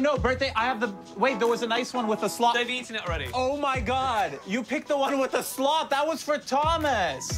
No, birthday. I have the. Wait, there was a nice one with a slot. They've eaten it already. Oh my God! You picked the one with the slot. That was for Thomas.